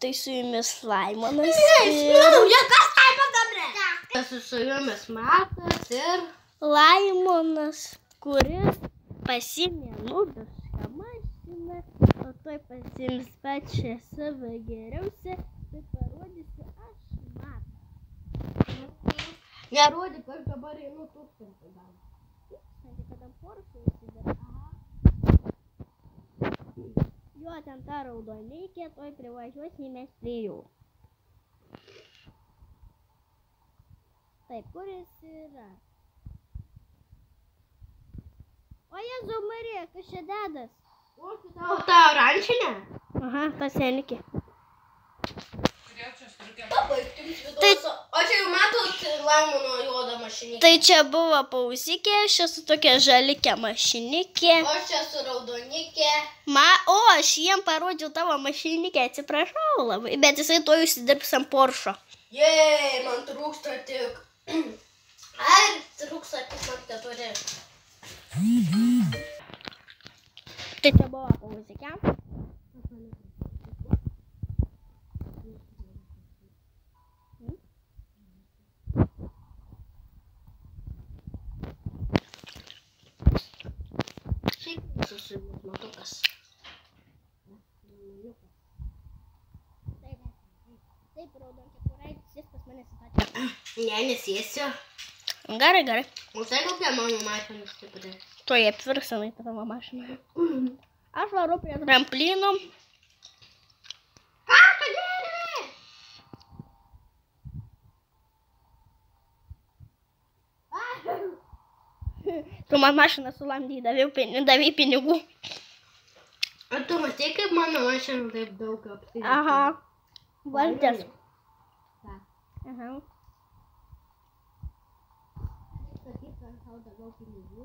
Tai su jumis Laimonas. Gabre. Esu su jumis Matas ir... Laimonas, kuris pasimė nubišką mašiną, o toj pasims pačią savo geriausią, tai parodysiu aš Matas. Nerodyk, aš dabar einu tūkstantį dar. Sakė, kad ant Porsche Jo, ten ta raudonikė, toj privažiuosim mes prie jų. Taip, kur jis yra? O Jezu Marija, kas čia dedas? O, tau tą oranžinę? Aha, ta senikė. O čia jau matot Laimono juodą mašinikį. Tai čia buvo pausikė, aš esu tokia žalikė mašinikė. O čia su raudonikė. Ma, o, aš jiem parodžiau tavo mašinikę, atsiprašau labai, bet jisai to užsidirbs ant Porsche. Jei, man trūksta tik. Ar trūksta tik man keturi. Tai čia buvo pausikė. Šiaip esu su jumis matukas. Taip, taip, raudonkė kuraitis, jis pas mane statė. Ne, nesėsiu. Gerai, gerai. O tai kokia mano mašina stipri. Tuoj apvirksanai tavo mašiną. Aš varu prie tramplynų. Ką dirbi? Tu man mašiną sulamdai, davei pinigų. Ar tu matai, kaip mano mašina taip daug apsirikė? Aha. Valdės. Aha. Sakyk, kad tau daugiau pinigų.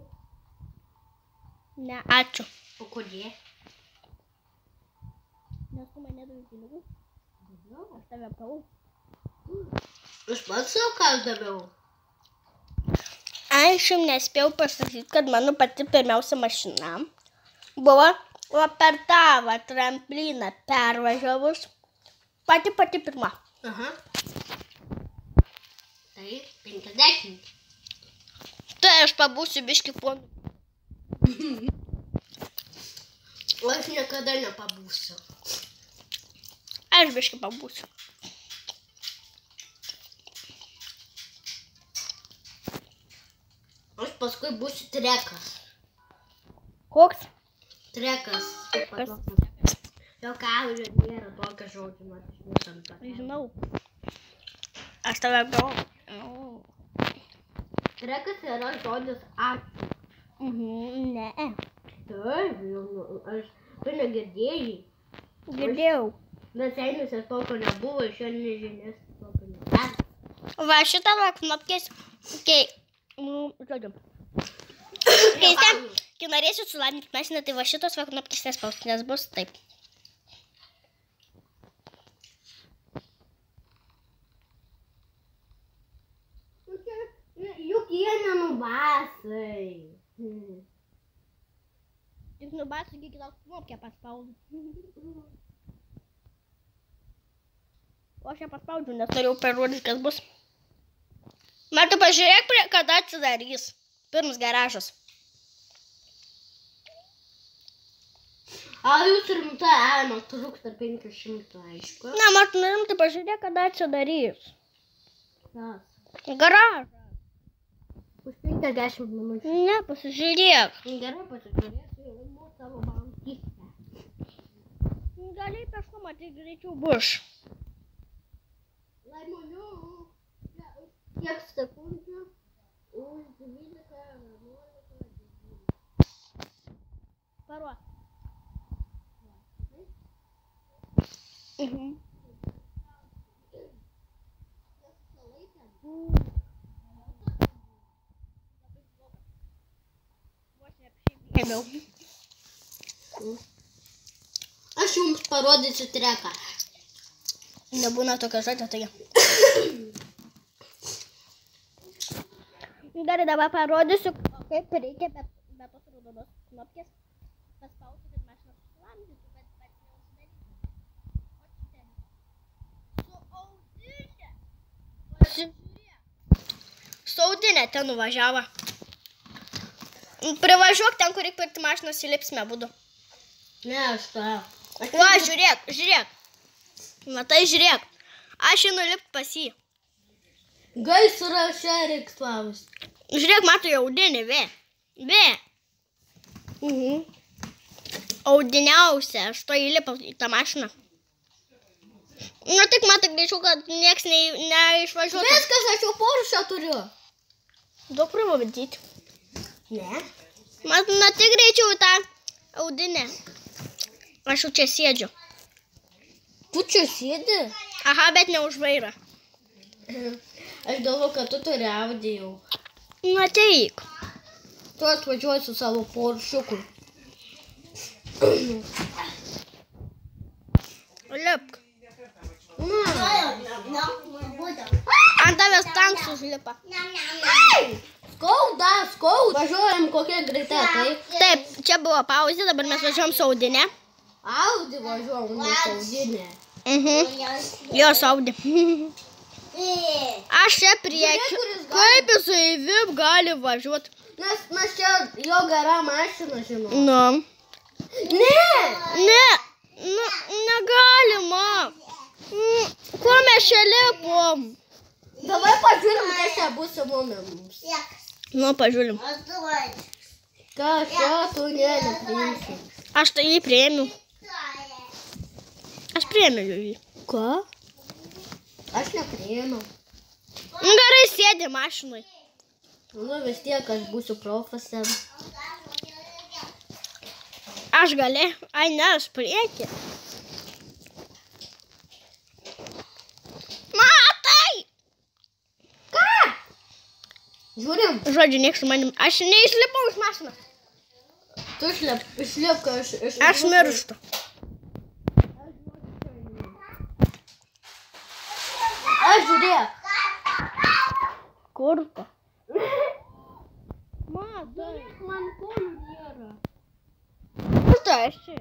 Ne, ačiū. O kodėl? Nes tu man nedavai pinigų. Daugiau? Aš tave apgavau. Aš pats savo ką daviau. Aš jums nespėjau pasakyti, kad mano pati pirmiausia mašina buvo va per tą va trampliną pervažiavus. Pati pati pirma. Aha. Tai 50. Aš pabūsiu biški ponu. Aš niekada nepabūsiu. Aš biški pabūsiu. Aš paskui būsiu trekas. Koks? Trekas. Kas? Jokauju, nėra tokio žodžio, man mūsų ant Žinau. Aš tave apgavau. Oh. Trekas yra žodis ačiū. Mhm, ne. Taip, aš, tu negirdėjai. Girdėjau. Bet seniuose tokio nebuvo, šiandien žinias tokio nebuvo. Va šitą va knopkės. Kai, nu, žodžiu. Kai ten, kai norėsiu sulamdyti mašiną, tai va šitos va knopkės nespausti, nes bus taip. Juk jie nenubasai. Hmm. Tik nubasiu, iki gal knopkę paspaudžiu. O aš ją paspaudžiu, nes norėjau parodyti, kas bus. Marta, pažiūrėk, prie kada atsidarys. Pirmas garažas. A jūs rimta, e, man trūksta 500, aišku. Na, Marta, rimtai pažiūrėk, kada atsidarys. Kas? Garažas. Už 50 minučių. Ne, pasižiūrėk. Gerai pasižiūrėsiu, jau imu savo bankystę. Galiai peškama, tai greičiau bus. Laimoniu, kiek sekundžių? Už 12, 11, 12. Paruok. Mhm. ėmiau. Aš jums parodysiu treką. Nebūna tokio žodžio, taigi. Gerai, dabar parodysiu, kaip reikia be, be tos raudonos knopkės paspausti, kad mašina susilamdytų, bet bet neuždarytų. Su audinė. Pasižiūrė. Su audinė ten nuvažiavo. Privažiuok ten, kur reikia pirkti mašinas, įlipsime būdu. Ne, aš tą. Va, žiūrėk, žiūrėk. Matai, žiūrėk. Aš einu lipti pas jį. Gaisrą šią reiks pavus. Žiūrėk, matai, audinį, vė. Vė. Mhm. Audiniausia, aš to įlipau į tą mašiną. Nu tik matai greičiau, kad nieks ne, neišvažiuotų. Viskas, aš jau Porsche turiu. Daug pravadyti. Ne. Mat, na tik greičiau tą audinę. Aš jau čia sėdžiu. Tu čia sėdi? Aha, bet ne už vairą. Aš galvoju, kad tu turi Audi jau. Na teik. Tu atvažiuoji su savo Porsche'uku. Lipk. Ant tavęs tanks užlipa. Skauda, skauda. Važiuojam kokia greita, taip? Taip, čia buvo pauzė, dabar mes važiuojam su audinė. Audi važiuojam, ne saudinė. Mhm. Jos audė. Aš čia prieki. Žiūrėk, kuris gali. Kaip jisai vip gali važiuoti? Nes mes čia jo gera mašina, žinau. Nu. Ne! Ne, nu, negalima. Mm, Kuo mes čia lipom? Kas čia bus su mumis. Nu, pažiūrim. Ką čia tu ne, nepriimsi. Aš tai jį priėmiau. Aš priėmiau jį. Ką? Aš nepriėmiau. Gerai sėdi mašinai. Nu vis tiek aš būsiu profesė. Aš gali. Ai, ne, aš prieki. Nieks su manim. Aš neišlipau iš mašinos. tu išlip, išlipk, aš iš... Aš mirštu. Aš žiūrėk. Kur tu? Matai. Man kūnų nėra. Kur tu esi?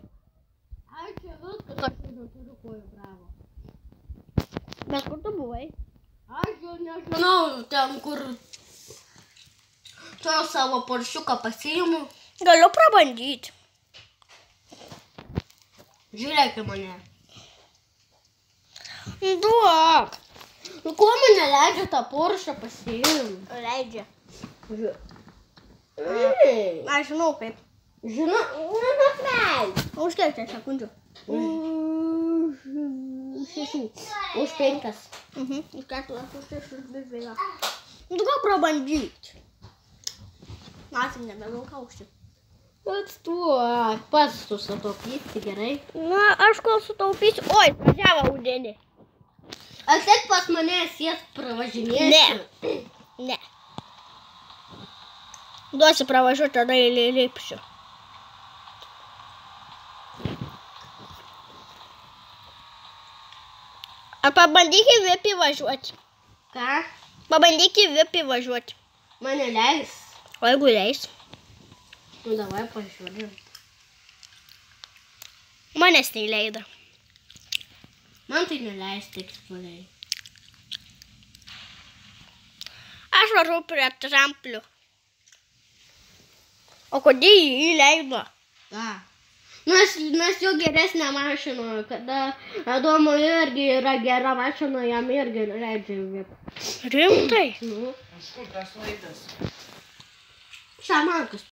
Aš čia viskas, aš neturiu kojų, bravo. Bet kur tu buvai? Aš jau nežinau, ten kur... Tu savo poršiuką pasiimu. Galiu prabandyti. Žiūrėk į mane. Duok. Nu, kuo man neleidžia tą poršą pasiimti? Leidžia. Žiūrėk. Aš žinau kaip. Žinau, nenatleidž. Už kiek čia sekundžių? Už šešių. Už penkias. Mhm. Už keturias, už šešias, už dviejų. Nu, gal prabandyti. Matai, nebedaug aukščių. Pats tu, a, pats tu sutaupysi gerai. Na, aš kol sutaupysiu. Oi, važiavo audinį. Atek pas mane sės pravažinėti. Ne. Ne. Duosi pravažiuoti, tada įlipsiu. Ar pabandyk į vipį važiuoti? Ką? Pabandyk į vipį važiuoti. Mane leis. O jeigu leis? Nu, davai pažiūrėjom. Manęs neįleido. Man tai neleis tik spaliai. Aš važiuoju prie tramplių. O kodėl jį įleido? Ką? Mes, mes jau geresnę mašiną, kada Adomo irgi yra gera mašina, jam irgi leidžia. Rimtai? Nu, Iš kur tas laidas? Šią markas